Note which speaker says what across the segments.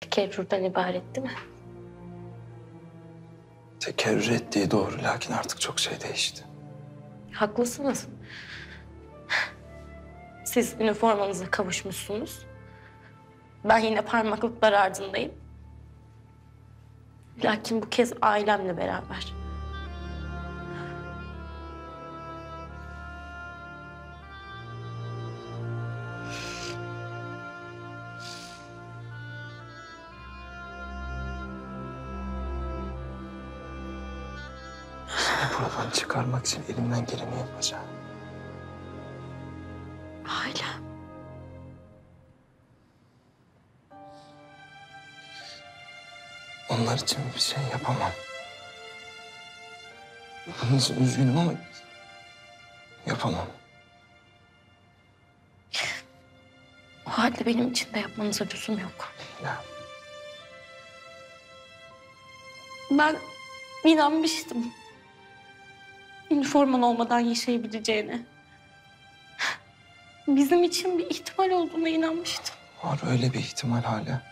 Speaker 1: Tekerrürden ibaret değil mi?
Speaker 2: Tekerrür ettiği doğru lakin artık çok şey değişti.
Speaker 1: Haklısınız. Siz üniformanıza kavuşmuşsunuz. Ben yine parmaklıklar ardındayım. Lakin bu kez ailemle beraber.
Speaker 2: Buradan çıkarmak için elimden geleni yapacağım.
Speaker 1: Ailem.
Speaker 2: Onlar için bir şey yapamam. Bunun için üzgünüm ama yapamam.
Speaker 1: O halde benim için de yapmanıza lüzum yok.
Speaker 2: Ya
Speaker 1: Ben inanmıştım. Üniforman olmadan yaşayabileceğine. Bizim için bir ihtimal olduğuna inanmıştım.
Speaker 2: var öyle bir ihtimal hala.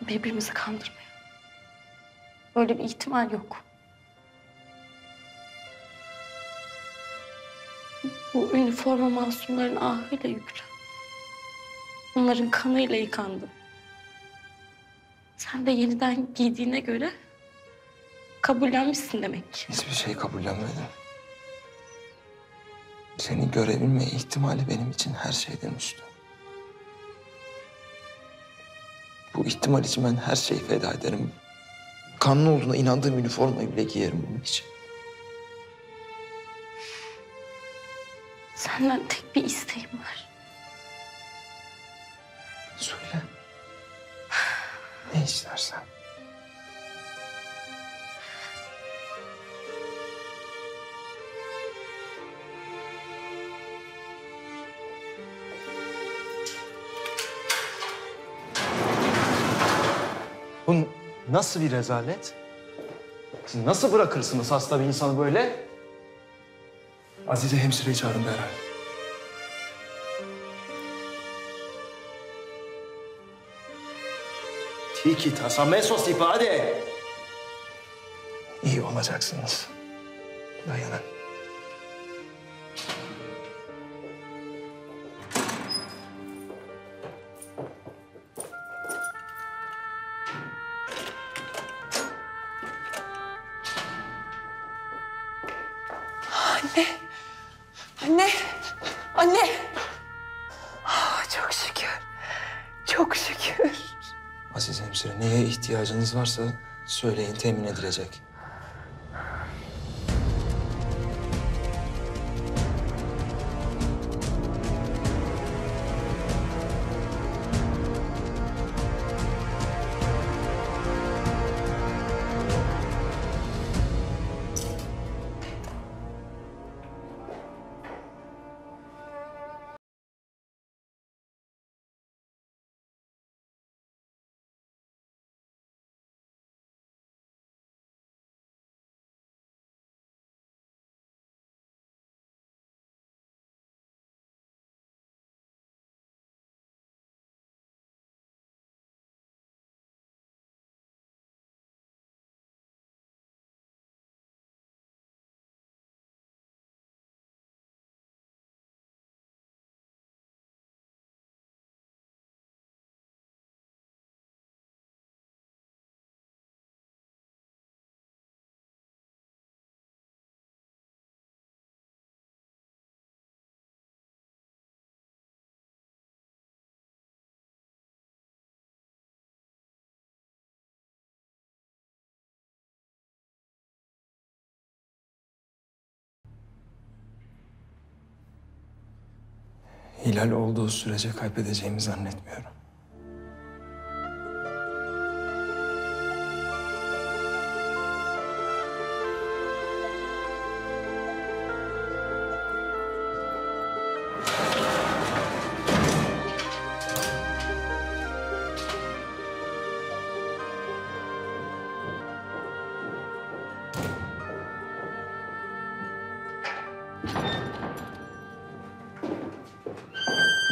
Speaker 1: Birbirimizi kandırmayalım. Böyle bir ihtimal yok. Bu üniforma masumların ahıyla yüklü. Onların kanıyla yıkandı. Sen de yeniden giydiğine göre kabullenmişsin demek ki.
Speaker 2: Hiçbir şey kabullenmedim. Seni görebilme ihtimali benim için her şeyden üstün. Bu ihtimal için ben her şeyi feda ederim. Kanlı olduğuna inandığım üniformayı bile giyerim bunun için.
Speaker 1: Senden tek bir isteğim var.
Speaker 2: Söyle. Ne istersen.
Speaker 3: Bu nasıl bir rezalet? Siz nasıl bırakırsınız hasta bir insanı böyle?
Speaker 2: Azize hemşireyi çağırın derhal.
Speaker 3: Tiki tasa mesos ifade.
Speaker 2: İyi olacaksınız. Dayanın.
Speaker 4: Çok şükür.
Speaker 2: Aziz hemşire neye ihtiyacınız varsa söyleyin temin edilecek. Hilal olduğu sürece kaybedeceğimi zannetmiyorum.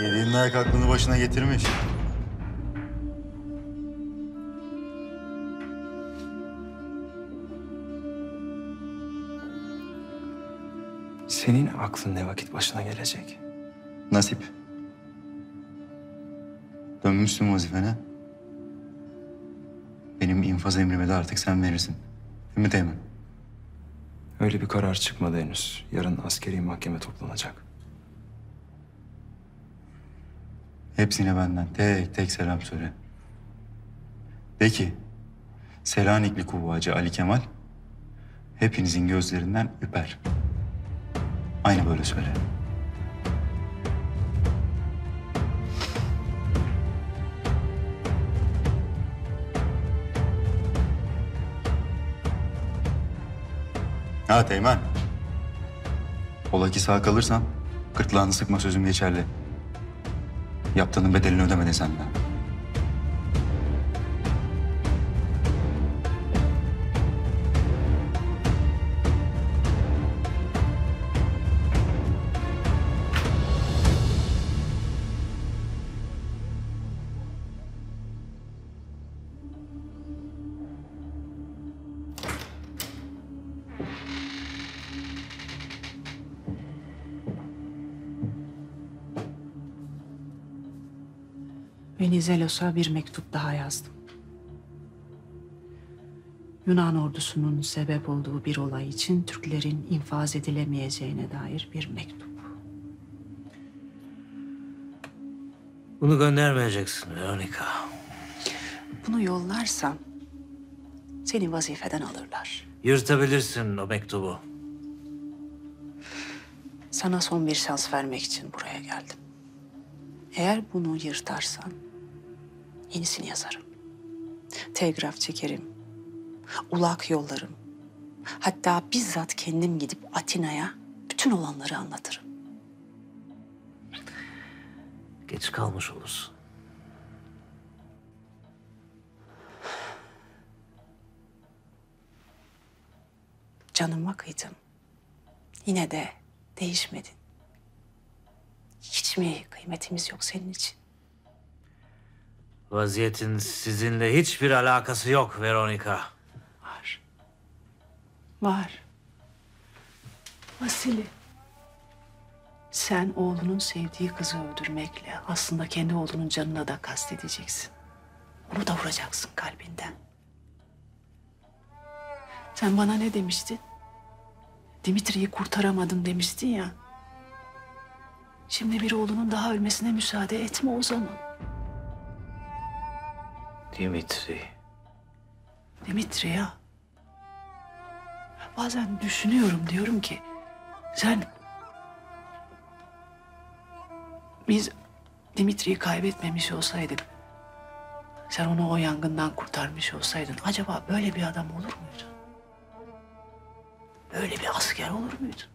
Speaker 5: Yediğin ayak aklını başına getirmiş.
Speaker 2: Senin aklın ne vakit başına gelecek?
Speaker 5: Nasip. Dönmüşsün vazifene. Benim infaz emrimi de artık sen verirsin. Değil mi Teğmen?
Speaker 2: Öyle bir karar çıkmadı henüz. Yarın askeri mahkeme toplanacak.
Speaker 5: Hepsine benden tek tek selam söyle. Peki, Selanikli kuvvacı Ali Kemal hepinizin gözlerinden üper. Aynı böyle söyle. Ha Teğmen. Ola ki sağ kalırsan gırtlağını sıkma sözüm geçerli. Yaptığının bedelini ödemedin sen de.
Speaker 6: Venizelos'a bir mektup daha yazdım. Yunan ordusunun sebep olduğu bir olay için Türklerin infaz edilemeyeceğine dair bir mektup.
Speaker 7: Bunu göndermeyeceksin Veronica.
Speaker 6: Bunu yollarsam seni vazifeden alırlar.
Speaker 7: Yırtabilirsin o mektubu.
Speaker 6: Sana son bir şans vermek için buraya geldim. Eğer bunu yırtarsan yenisini yazarım. Telgraf çekerim. Ulak yollarım. Hatta bizzat kendim gidip Atina'ya bütün olanları anlatırım.
Speaker 7: Geç kalmış olursun.
Speaker 6: Canıma kıydım. Yine de değişmedin. Hiç mi kıymetimiz yok senin için?
Speaker 7: Vaziyetin sizinle hiçbir alakası yok Veronica.
Speaker 6: Var. Var. Vasili. Sen oğlunun sevdiği kızı öldürmekle aslında kendi oğlunun canına da kastedeceksin. Onu da vuracaksın kalbinden. Sen bana ne demiştin? Dimitri'yi kurtaramadım demiştin ya. Şimdi bir oğlunun daha ölmesine müsaade etme o zaman.
Speaker 7: Dimitri.
Speaker 6: Dimitri ya. Bazen düşünüyorum diyorum ki sen biz Dimitri'yi kaybetmemiş olsaydık sen onu o yangından kurtarmış olsaydın acaba böyle bir adam olur muydun? Böyle bir asker olur muydun?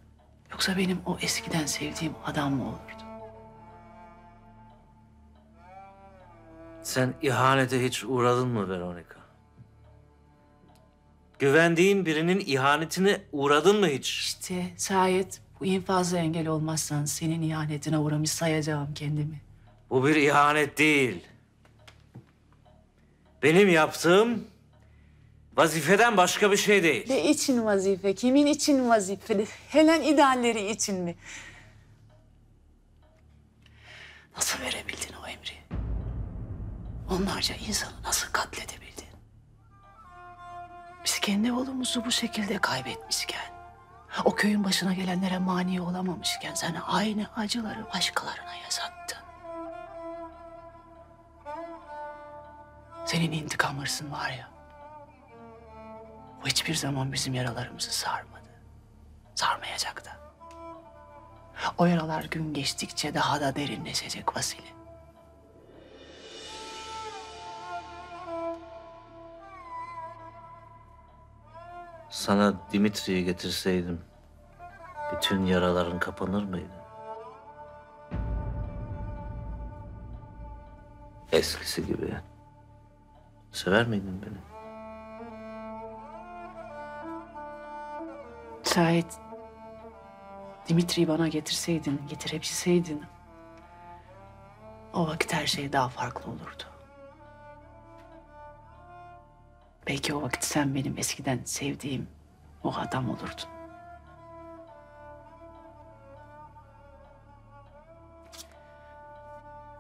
Speaker 6: Yoksa benim o eskiden sevdiğim adam mı olurdu?
Speaker 7: Sen ihanete hiç uğradın mı Veronica? Güvendiğin birinin ihanetine uğradın mı hiç?
Speaker 6: İşte şayet bu infazla engel olmazsan senin ihanetine uğramış sayacağım kendimi.
Speaker 7: Bu bir ihanet değil. Benim yaptığım vazifeden başka bir şey değil.
Speaker 6: Ne için vazife? Kimin için vazife? Helen idealleri için mi? Nasıl verebildin? Onlarca insanı nasıl katledebildin? Biz kendi oğlumuzu bu şekilde kaybetmişken, o köyün başına gelenlere mani olamamışken sen aynı acıları başkalarına yaşattın. Senin intikam hırsın var ya, o hiçbir zaman bizim yaralarımızı sarmadı. Sarmayacak da. O yaralar gün geçtikçe daha da derinleşecek Vasili.
Speaker 7: Sana Dimitri'yi getirseydim bütün yaraların kapanır mıydı? Eskisi gibi. Sever miydin beni?
Speaker 6: Şayet Dimitri'yi bana getirseydin, getirebilseydin... ...o vakit her şey daha farklı olurdu. Belki o vakit sen benim eskiden sevdiğim o adam olurdun.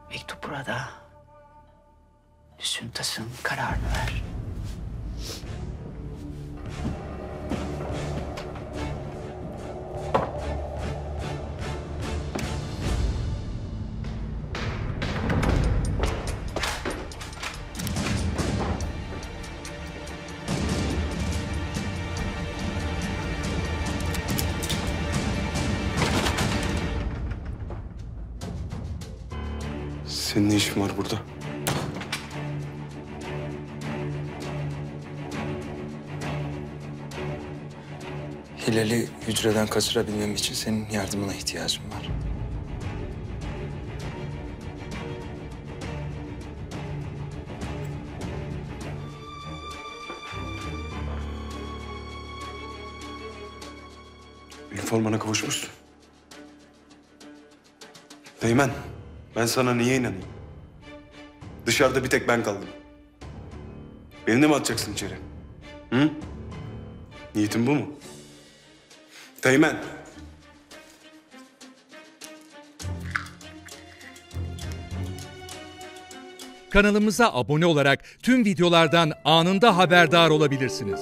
Speaker 6: Mektup burada. Hüsnü Tas'ın kararını ver.
Speaker 8: Senin ne işin var burada?
Speaker 2: Hilal'i hücreden kaçırabilmem için senin yardımına ihtiyacım var.
Speaker 8: Üniformana kavuşmuşsun. Teğmen, ben sana niye inanayım? Dışarıda bir tek ben kaldım. Beni de mi atacaksın içeri? Hı? Niyetin bu mu? Teğmen,
Speaker 9: Kanalımıza abone olarak tüm videolardan anında haberdar olabilirsiniz.